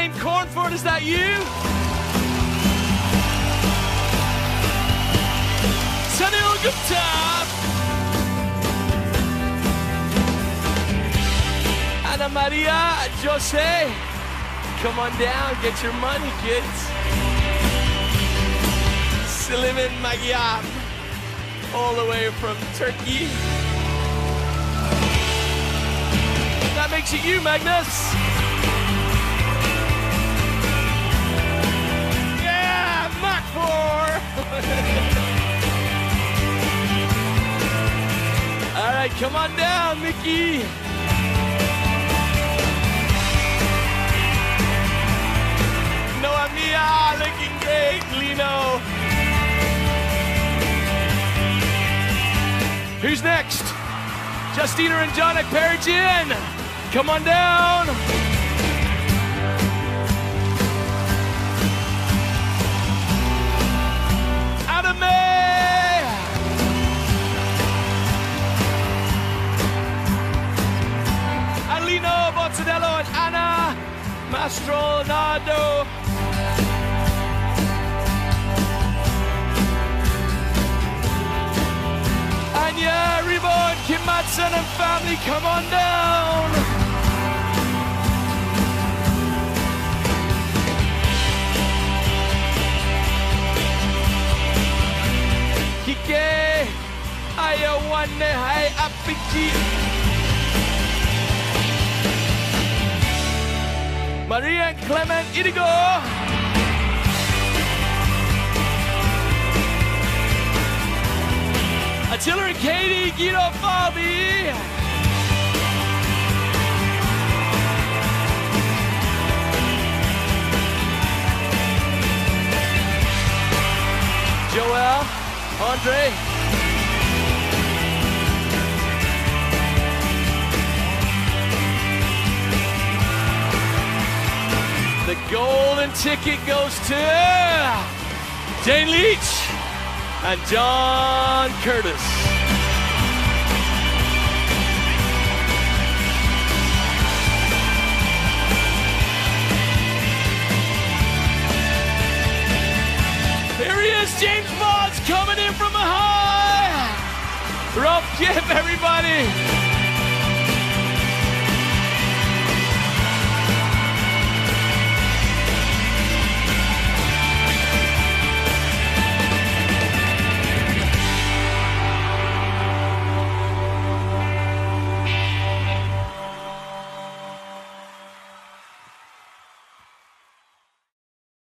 Wayne Cornford, is that you? Sunil Gupta. Ana Maria Jose. Come on down, get your money, kids. Siliman Magyam, all the way from Turkey. That makes it you, Magnus. Right, come on down, Mickey. Noah Mia, looking great, Lino. Who's next? Justina and John at Perigin. Come on down. Mastronado. Anya, Reborn, Kim Matson and family, come on down. Kike, Ayawane, Hai Apiki. Maria Clement Idigo. Attila and Katie, Guido Fabi. Joel, Andre. Golden ticket goes to uh, Jane Leach and John Curtis. Here he is, James Bond's coming in from a high. Rough gift, everybody.